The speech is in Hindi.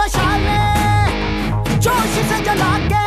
मशाले जोश से जला के